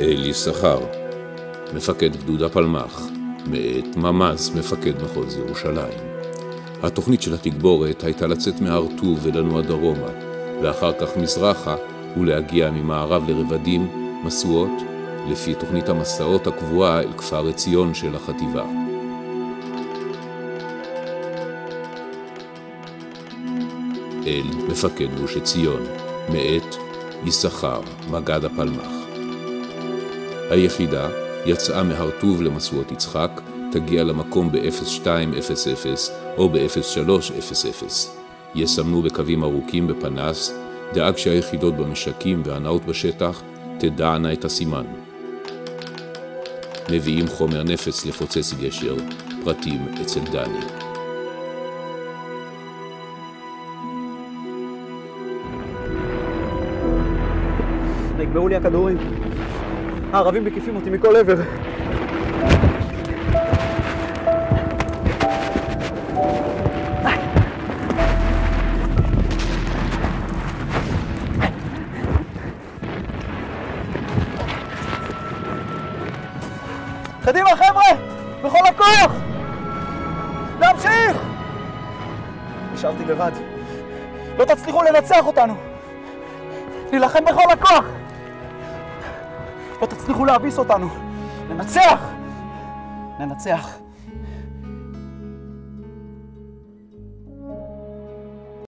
אל יששכר, מפקד גדוד הפלמ"ח, מאת ממ"ז, מפקד מחוז ירושלים. התוכנית של התגבורת הייתה לצאת מהר טוב ולנוע דרומה, ואחר כך מזרחה, ולהגיע ממערב לרבדים, משואות, לפי תוכנית המסעות הקבועה אל כפר עציון של החטיבה. אל מפקד גוש עציון, מאת יששכר, מג"ד הפלמ"ח. היחידה יצאה מהר טוב למשואות יצחק, תגיע למקום ב-0200 או ב-0300. יסמנו בקווים ארוכים בפנס, דאג שהיחידות במשקים והנאות בשטח תדענה את הסימן. מביאים חומר נפץ לפוצץ גשר, פרטים אצל דני. נגמרו לי הכדורים. הערבים מקיפים אותי מכל עבר. קדימה חבר'ה! בכל הכוח! להמשיך! נשארתי לבד. לא תצליחו לנצח אותנו! נילחם בכל הכוח! לא תצליחו להביס אותנו! ננצח! ננצח!